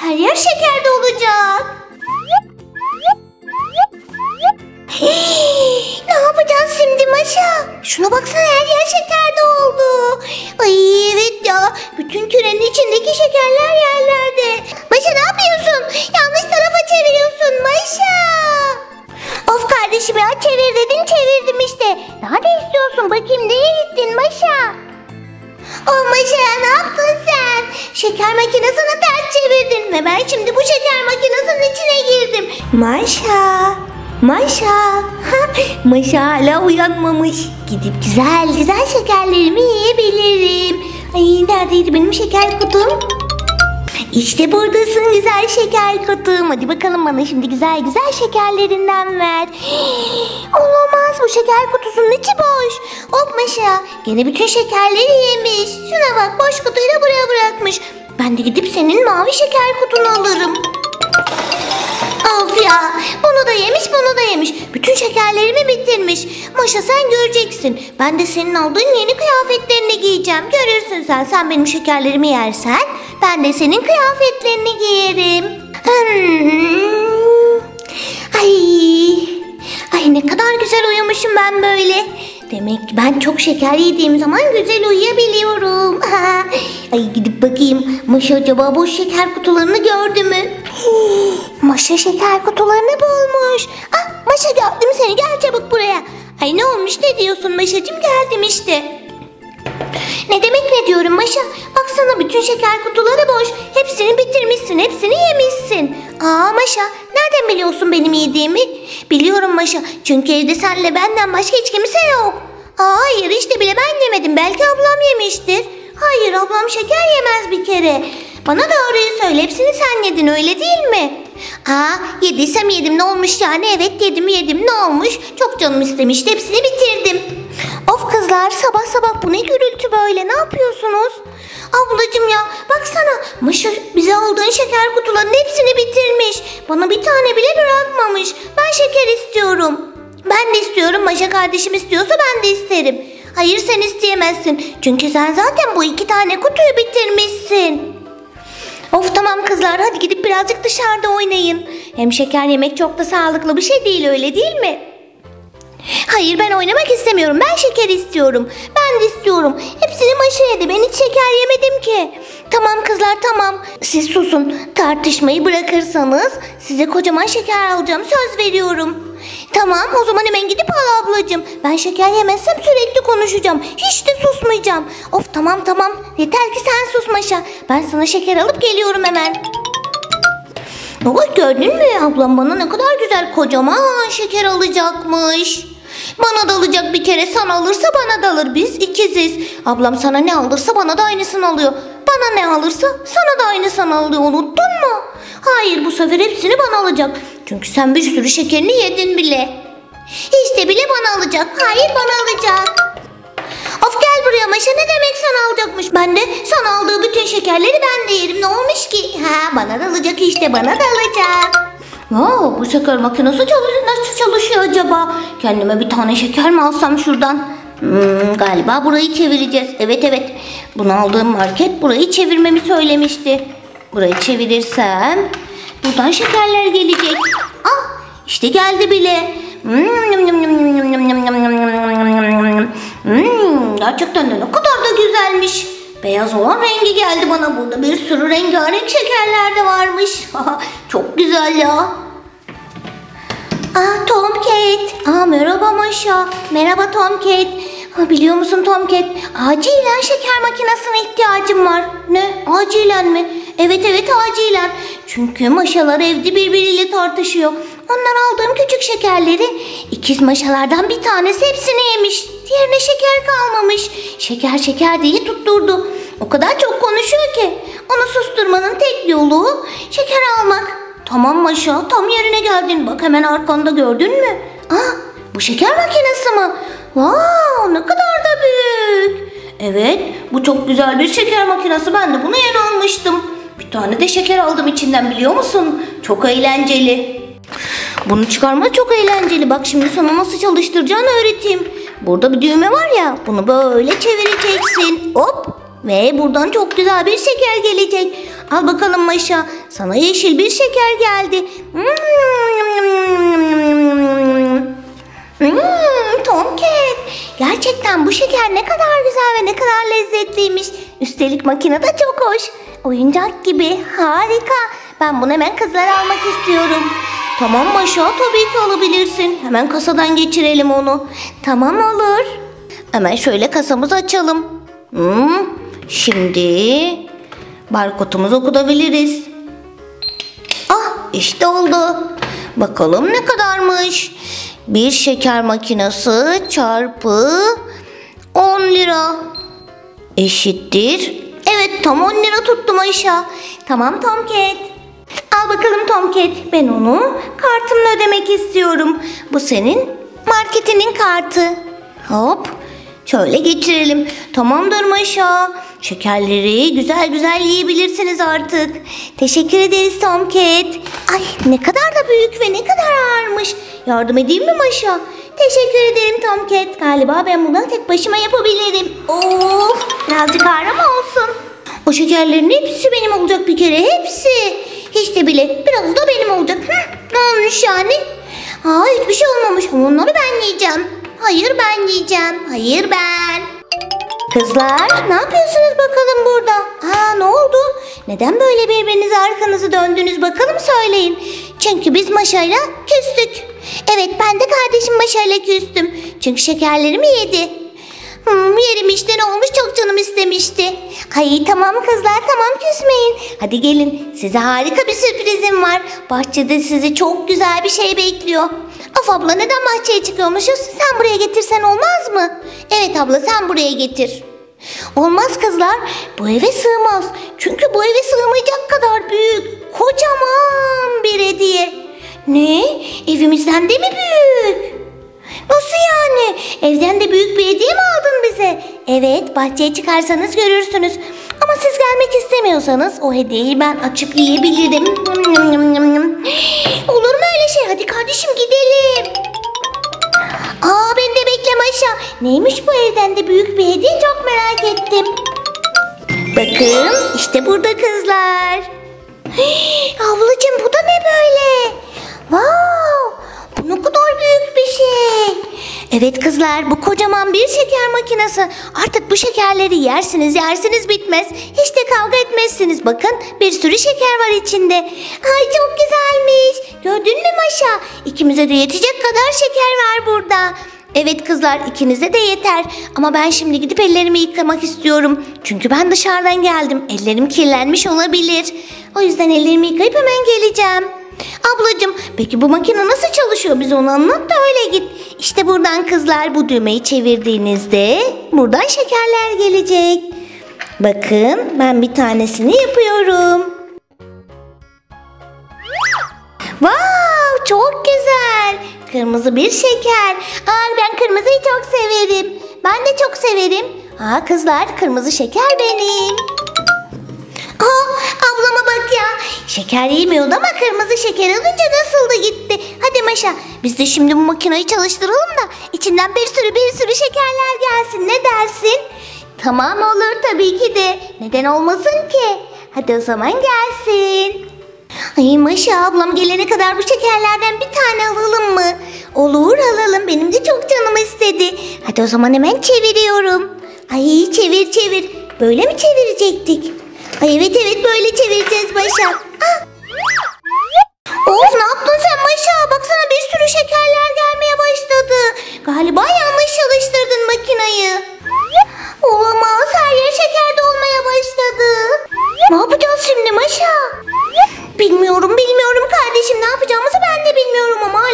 Her yer şeker dolacak. ne yapacağız şimdi Maşa? Şuna baksana her yer şeker doldu. Ay evet ya. Bütün kürenin içindeki şekerler yerlerde. Maşa ne yapıyorsun? Yanlış tarafa çeviriyorsun Maşa. Of kardeşim ya çevir dedin çevirdim işte. Daha istiyorsun bakayım nereye gittin Maşa? Oh Maşa ya ne yaptın sen? Şeker makinesini ters ben şimdi bu şeker makinesinin içine girdim. Maşa, Maşa, Maşa hala uyanmamış. Gidip güzel güzel şekerlerimi yiyebilirim. Ay neredeydi benim şeker kutum? İşte buradasın güzel şeker kutum. Hadi bakalım bana şimdi güzel güzel şekerlerinden ver. Olamaz bu şeker kutusunun içi boş. Hop Maşa gene bütün şekerleri yemiş. Şuna bak boş kutuyu da buraya bırakmış. Ben de gidip senin mavi şeker kutunu alırım. Of ya bunu da yemiş bunu da yemiş. Bütün şekerlerimi bitirmiş. Maşa sen göreceksin. Ben de senin aldığın yeni kıyafetlerini giyeceğim. Görürsün sen. Sen benim şekerlerimi yersen ben de senin kıyafetlerini giyerim. Hmm. Ay. Ay ne kadar güzel uyumuşum ben böyle. Demek ben çok şeker yediğim zaman güzel uyuyabiliyorum. Ay gidip bakayım. Maşa acaba boş şeker kutularını gördü mü? Maşa şeker kutularını bulmuş. Ah Maşa gördüm seni gel çabuk buraya. Ay ne olmuş ne diyorsun Maşacığım geldim işte. Ne demek ne diyorum Maşa? Baksana bütün şeker kutuları boş. Hepsini bitirmişsin, hepsini yemişsin. Aa Maşa, nereden biliyorsun benim yediğimi? Biliyorum Maşa, çünkü evde senle benden başka hiç kimse yok. Aa, hayır işte bile ben yemedim. Belki ablam yemiştir. Hayır ablam şeker yemez bir kere. Bana doğruyu söyle. Hepsini sen yedin öyle değil mi? Aa yediysem yedim ne olmuş yani? Evet yedim yedim ne olmuş? Çok canım istemişti hepsini bitirdim. Of kızlar sabah sabah bu ne gürültü böyle ne yapıyorsunuz? Ablacım ya baksana Mışı bize aldığın şeker kutularının hepsini bitirmiş. Bana bir tane bile bırakmamış. Ben şeker istiyorum. Ben de istiyorum Maşa kardeşim istiyorsa ben de isterim. Hayır sen isteyemezsin. Çünkü sen zaten bu iki tane kutuyu bitirmişsin. Of tamam kızlar hadi gidip birazcık dışarıda oynayın. Hem şeker yemek çok da sağlıklı bir şey değil öyle değil mi? Hayır ben oynamak istemiyorum. Ben şeker istiyorum. Ben de istiyorum. Hepsini maşa yedi. Ben hiç şeker yemedim ki. Tamam kızlar tamam. Siz susun. Tartışmayı bırakırsanız size kocaman şeker alacağım. Söz veriyorum. Tamam o zaman hemen gidip al ablacığım. Ben şeker yemezsem sürekli konuşacağım. Hiç de susmayacağım. Of tamam tamam. Yeter ki sen sus Maşa. Ben sana şeker alıp geliyorum hemen. Bak gördün mü ablam bana ne kadar güzel kocaman şeker alacakmış. Bana da alacak bir kere sana alırsa bana da alır biz ikiziz. Ablam sana ne alırsa bana da aynısını alıyor. Bana ne alırsa sana da aynısını alıyor unuttun mu? Hayır bu sefer hepsini bana alacak. Çünkü sen bir sürü şekerini yedin bile. İşte bile bana alacak. Hayır bana alacak. Of gel buraya Maşa ne demek sana alacakmış. Ben de sana aldığı bütün şekerleri ben de yerim. Ne olmuş ki? Ha bana da alacak işte bana da alacak. Aa, bu şeker makinesi çalışıyor. Nasıl çalışıyor acaba? Kendime bir tane şeker mi alsam şuradan? Hmm, galiba burayı çevireceğiz. Evet evet. Bunu aldığım market burayı çevirmemi söylemişti. Burayı çevirirsem buradan şekerler gelecek. Ah işte geldi bile. Hmm, gerçekten de ne kadar da güzelmiş. Beyaz olan rengi geldi bana. Burada bir sürü rengarenk şekerler de varmış. Çok güzel ya. Aa Tomcat. Aa merhaba Maşa. Merhaba Tomcat. Ha, biliyor musun Tomcat? Acilen şeker makinesine ihtiyacım var. Ne? Acilen mi? Evet evet acilen. Çünkü maşalar evde birbiriyle tartışıyor. Onlar aldığım küçük şekerleri ikiz maşalardan bir tanesi hepsini yemiş. Diğerine şeker kalmamış. Şeker şeker diye tutturdu. O kadar çok konuşuyor ki. Onu susturmanın tek yolu şeker almak. Tamam Maşa tam yerine geldin. Bak hemen arkanda gördün mü? Aa, bu şeker makinesi mi? Wow, ne kadar da büyük. Evet bu çok güzel bir şeker makinesi. Ben de bunu yeni almıştım. Bir tane de şeker aldım içinden biliyor musun? Çok eğlenceli. Bunu çıkarma çok eğlenceli. Bak şimdi sana nasıl çalıştıracağını öğreteyim. Burada bir düğme var ya. Bunu böyle çevireceksin. Hop. Ve buradan çok güzel bir şeker gelecek. Al bakalım Maşa. Sana yeşil bir şeker geldi. Hmm, Tomcat. Gerçekten bu şeker ne kadar güzel ve ne kadar lezzetliymiş. Üstelik makine de çok hoş. Oyuncak gibi. Harika. Ben bunu hemen kızlara almak istiyorum. Tamam Maşa tabii ki alabilirsin. Hemen kasadan geçirelim onu. Tamam olur. Hemen şöyle kasamızı açalım. Hmm, şimdi barkodumuzu okutabiliriz. Ah işte oldu. Bakalım ne kadarmış. Bir şeker makinesi çarpı 10 lira eşittir. Evet tam 10 lira tuttum Ayşe. Tamam Tomcat. Al bakalım Tomcat. Ben onu kartımla ödemek istiyorum. Bu senin marketinin kartı. Hop. Şöyle geçirelim. Tamamdır Maşa. Şekerleri güzel güzel yiyebilirsiniz artık. Teşekkür ederiz Tomcat. Ay ne kadar da büyük ve ne kadar ağırmış. Yardım edeyim mi Maşa? Teşekkür ederim Tomcat. Galiba ben bunu tek başıma yapabilirim. Of birazcık ağır ama olsun. O şekerlerin hepsi benim olacak bir kere. Hepsi. Hiç de bile biraz da benim olacak. Hı, ne olmuş yani? Aa hiçbir şey olmamış. Onları ben yiyeceğim. Hayır ben yiyeceğim. Hayır ben. Kızlar ne yapıyorsunuz bakalım burada? Aa ne oldu? Neden böyle birbirinize arkanızı döndünüz bakalım söyleyin. Çünkü biz Maşa'yla küstük. Evet ben de kardeşim Maşa'yla küstüm. Çünkü şekerlerimi yedi. Hmm, yerim işte ne olmuş çok canım istemişti. Ay tamam kızlar tamam küsmeyin. Hadi gelin size harika bir sürprizim var. Bahçede sizi çok güzel bir şey bekliyor. Of abla neden bahçeye çıkıyormuşuz? Sen buraya getirsen olmaz mı? Evet abla sen buraya getir. Olmaz kızlar. Bu eve sığmaz. Çünkü bu eve sığmayacak kadar büyük. Kocaman bir hediye. Ne? Evimizden de mi büyük? Nasıl yani? Evden de büyük bir hediye mi aldın bize? Evet, bahçeye çıkarsanız görürsünüz. Ama siz gelmek istemiyorsanız o hediyeyi ben açıp yiyebilirim. Olur mu öyle şey? Hadi kardeşim gidelim. Aa beni de bekleme aşağı. Neymiş bu evden de büyük bir hediye çok merak ettim. Bakın işte burada kızlar. Hey, ablacığım bu da ne böyle? Wow, bu ne kadar bir şey. Evet kızlar bu kocaman bir şeker makinesi. Artık bu şekerleri yersiniz yersiniz bitmez. Hiç de kavga etmezsiniz. Bakın bir sürü şeker var içinde. Ay çok güzelmiş. Gördün mü Maşa? İkimize de yetecek kadar şeker var burada. Evet kızlar ikinize de yeter. Ama ben şimdi gidip ellerimi yıkamak istiyorum. Çünkü ben dışarıdan geldim. Ellerim kirlenmiş olabilir. O yüzden ellerimi yıkayıp hemen geleceğim. Ablacığım peki bu makine nasıl çalışıyor bize onu anlat da öyle git. İşte buradan kızlar bu düğmeyi çevirdiğinizde buradan şekerler gelecek. Bakın ben bir tanesini yapıyorum. Wow çok güzel. Kırmızı bir şeker. Aa, ben kırmızıyı çok severim. Ben de çok severim. Aa, kızlar kırmızı şeker benim. Aa, ablama bak ya. Şeker yemiyordu ama kırmızı şeker alınca nasıl da gitti. Hadi Maşa biz de şimdi bu makineyi çalıştıralım da içinden bir sürü bir sürü şekerler gelsin. Ne dersin? Tamam olur tabii ki de. Neden olmasın ki? Hadi o zaman gelsin. Ay Maşa ablam gelene kadar bu şekerlerden bir tane alalım mı? Olur alalım. Benim de çok canım istedi. Hadi o zaman hemen çeviriyorum. Ay çevir çevir. Böyle mi çevirecektik? Ay evet evet böyle çevireceğiz Maşa. Ah! Of ne yaptın sen Maşa? Baksana bir sürü şekerler gelmeye başladı. Galiba yanlış çalıştırdın makinayı. Olamaz her yer şeker dolmaya başladı. Ne yapacağız şimdi Maşa? Bilmiyorum bilmiyorum kardeşim. Ne yapacağımızı ben de bilmiyorum ama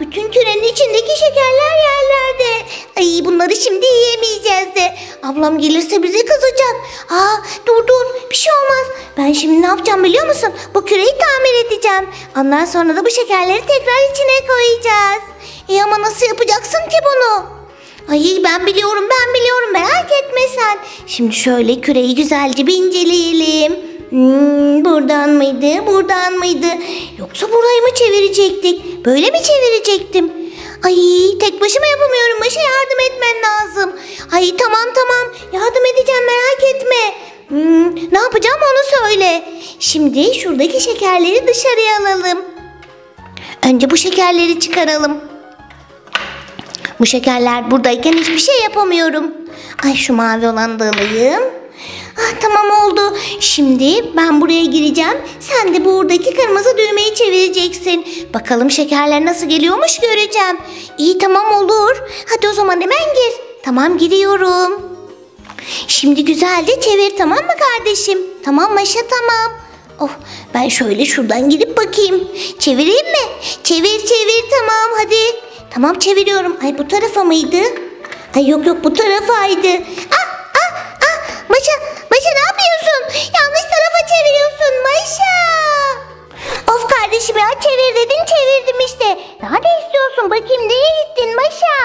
bütün kürenin içindeki şekerler yerlerde. Ay bunları şimdi yiyemeyeceğiz de. Ablam gelirse bize kızacak. Aa dur dur bir şey olmaz. Ben şimdi ne yapacağım biliyor musun? Bu küreyi tamir edeceğim. Ondan sonra da bu şekerleri tekrar içine koyacağız. İyi ama nasıl yapacaksın ki bunu? Ay ben biliyorum ben biliyorum merak etme sen. Şimdi şöyle küreyi güzelce bir inceleyelim. Hmm, buradan mıydı buradan mıydı? Yoksa burayı mı çevirecektik? Böyle mi çevirecektim? Ay tek başıma yapamıyorum. Başa yardım etmen lazım. Ay tamam tamam yardım edeceğim merak etme. Hmm, ne yapacağım onu söyle. Şimdi şuradaki şekerleri dışarıya alalım. Önce bu şekerleri çıkaralım. Bu şekerler buradayken hiçbir şey yapamıyorum. Ay şu mavi olan da alayım. Ah tamam oldu. Şimdi ben buraya gireceğim. Sen de buradaki kırmızı düğmeyi çevireceksin. Bakalım şekerler nasıl geliyormuş göreceğim. İyi tamam olur. Hadi o zaman hemen gir. Tamam giriyorum. Şimdi güzelce çevir tamam mı kardeşim? Tamam Maşa tamam. Oh ben şöyle şuradan gidip bakayım. Çevireyim mi? Çevir çevir tamam hadi. Tamam çeviriyorum. Ay bu tarafa mıydı? Ay yok yok bu tarafaydı. Ah Maşa Maşa ne yapıyorsun? Yanlış tarafa çeviriyorsun Maşa. Of kardeşim ya çevir dedin çevirdim işte. Daha ne istiyorsun bakayım neye gittin Maşa?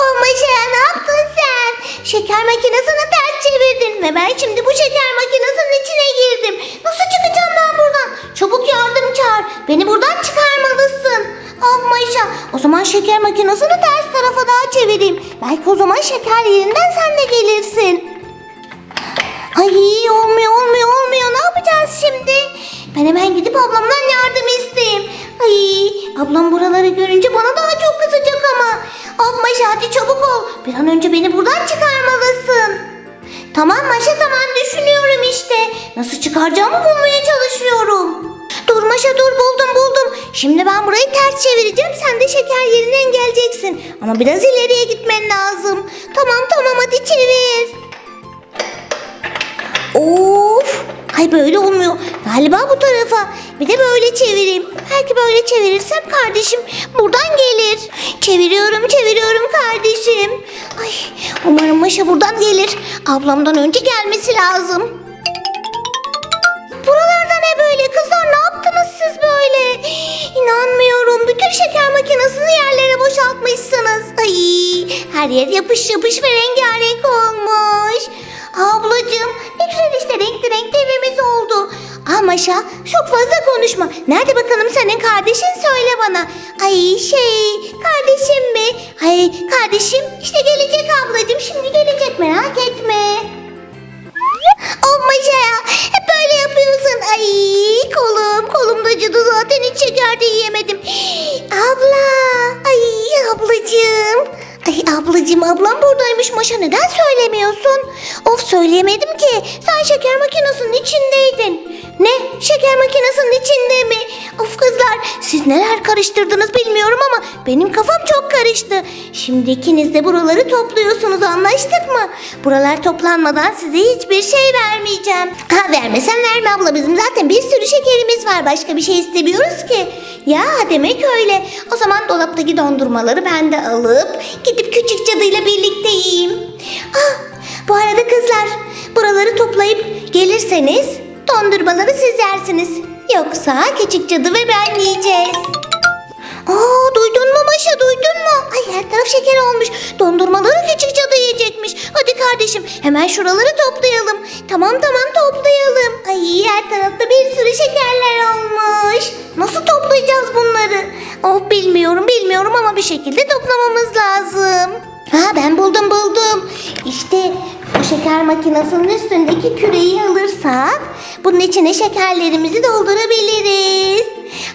Oh Maşa ya ne yaptın sen? Şeker makinesini ters çevirdin ve ben şimdi bu şeker makinesinin içine girdim. Nasıl çıkacağım ben buradan? Çabuk yardım çağır. Beni buradan çıkarmalısın. Oh Maşa o zaman şeker makinesini ters tarafa daha çevireyim. Belki o zaman şeker yerinden sen de gelirsin. Ay olmuyor olmuyor olmuyor ne yapacağız şimdi? Ben hemen gidip ablamdan yardım isteyeyim. Ay ablam buraları görünce bana daha çok kızacak ama. Of Maşa hadi çabuk ol. Bir an önce beni buradan çıkarmalısın. Tamam Maşa tamam düşünüyorum işte. Nasıl çıkaracağımı bulmaya çalışıyorum. Dur Maşa dur buldum buldum. Şimdi ben burayı ters çevireceğim. Sen de şeker yerinden geleceksin. Ama biraz ileriye gitmen lazım. Tamam tamam hadi çevir. Of! Ay böyle olmuyor. Galiba bu tarafa. Bir de böyle çevireyim. Belki böyle çevirirsem kardeşim buradan gelir. Çeviriyorum, çeviriyorum kardeşim. Ay, umarım Maşa buradan gelir. Ablamdan önce gelmesi lazım. Buralarda ne böyle kızlar? Ne yaptınız siz böyle? İnanmıyorum. Bütün şeker makinesini yerlere boşaltmışsınız. Ay, her yer yapış yapış ve rengarenk olmuş. Ablacığım ne güzel işte renkli renkli evimiz oldu. Aa Maşa çok fazla konuşma. Nerede bakalım senin kardeşin söyle bana. Ay şey kardeşim mi? Ay kardeşim işte gelecek ablacığım şimdi gelecek merak etme. Oh Maşa ya hep böyle yapıyorsun. Ay kolum kolum da acıdı zaten hiç şeker de yiyemedim. Abla ay ablacığım. Ay ablacığım ablam buradaymış Maşa neden söylemiyorsun? Of söyleyemedim ki sen şeker makinesinin içindeydin. Ne şeker makinesinin içinde mi? Of kızlar siz neler karıştırdınız bilmiyorum ama benim kafam çok karıştı. Şimdi ikiniz de buraları topluyorsunuz anlaştık mı? Buralar toplanmadan size hiçbir şey vermeyeceğim. Ha vermesen verme abla bizim zaten bir sürü şekerimiz var başka bir şey istemiyoruz ki. Ya demek öyle. O zaman dolaptaki dondurmaları ben de alıp gidip küçük cadıyla birlikte yiyeyim. Ah, bu arada kızlar buraları toplayıp gelirseniz dondurmaları siz yersiniz. Yoksa küçük cadı ve ben yiyeceğiz. Aa duydun mu Maşa duydun mu? Ay her taraf şeker olmuş. Dondurmaları küçük cadı yiyecekmiş. Hadi kardeşim hemen şuraları toplayalım. Tamam tamam toplayalım. Ay her tarafta bir sürü şekerler olmuş. Nasıl toplayacağız bunları? Of bilmiyorum bilmiyorum ama bir şekilde toplamamız lazım. Ha ben buldum buldum. İşte bu şeker makinesinin üstündeki küreyi alırsak bunun içine şekerlerimizi doldurabiliriz.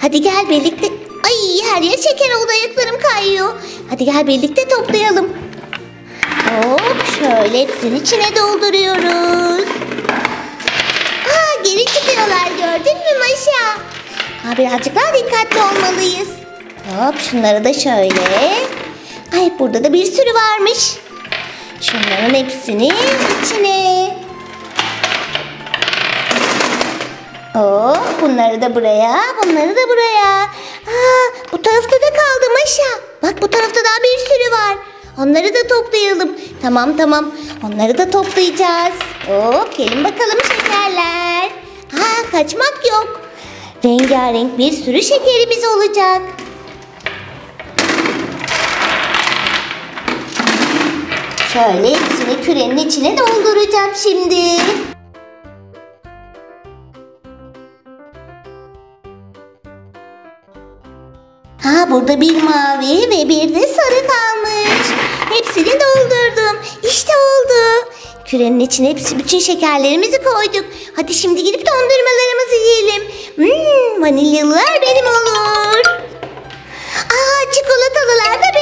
Hadi gel birlikte. Ay her yer şeker oldu ayaklarım kayıyor. Hadi gel birlikte toplayalım. Hop şöyle hepsini içine dolduruyoruz. Aa geri çıkıyorlar gördün mü Maşa? Ha, birazcık daha dikkatli olmalıyız. Hop şunları da şöyle. Ay burada da bir sürü varmış. Şunların hepsini içine. Hop bunları da buraya, bunları da buraya. Aa, bu tarafta da kaldı Maşa. Bak bu tarafta daha bir sürü var. Onları da toplayalım. Tamam tamam. Onları da toplayacağız. Hop gelin bakalım şekerler. Ha kaçmak yok. Rengarenk bir sürü şekerimiz olacak. Şöyle hepsini kürenin içine dolduracağım şimdi. Ha burada bir mavi ve bir de sarı kalmış. Hepsini doldurdum. İşte oldu. Kürenin içine hepsi bütün şekerlerimizi koyduk. Hadi şimdi gidip dondurmalarımızı yiyelim. Hmm, vanilyalılar benim olur. Aa çikolatalılar da